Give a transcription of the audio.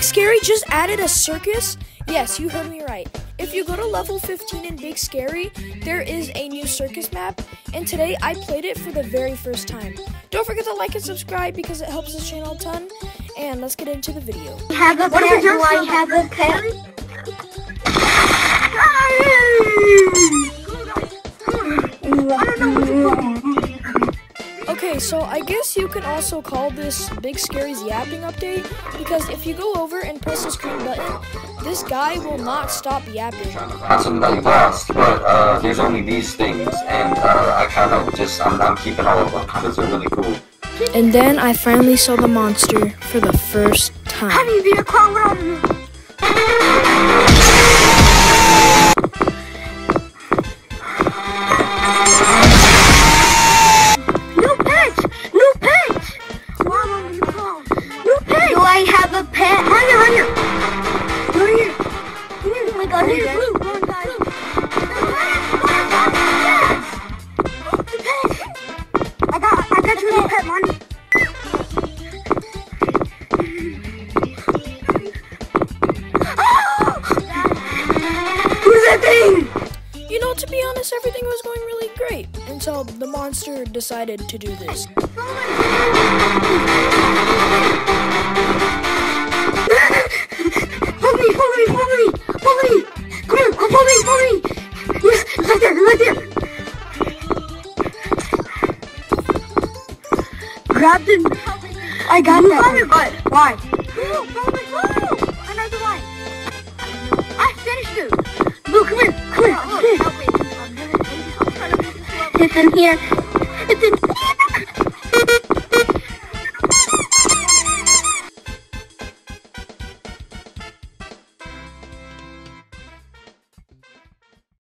Big Scary just added a circus? Yes, you heard me right. If you go to level 15 in Big Scary, there is a new circus map, and today I played it for the very first time. Don't forget to like and subscribe because it helps this channel a ton. And let's get into the video. Have a What pet? your Do I have a pet? I don't know what to call it. Okay, so I guess you can also call this Big Scary's yapping update because if you go over and press the screen button, this guy will not stop yapping. found something that we lost, but uh, there's only these things, and uh, I kind of just I'm, I'm keeping all of them because they're really cool. And then I finally saw the monster for the first time. A pet? Right here, right here. Oh my god, Right he's here, there. blue. On, guys. I got, I got you pet, Monty. Who's that thing? You know, to be honest, everything was going really great until the monster decided to do this. Follow me, follow me. Yes, it's right there, right there. Grab them. I got that. Follow me, but why? Oh, oh follow me, follow. Another line. I finished it. Luke, come here, come here, come here. It's in here. It's in.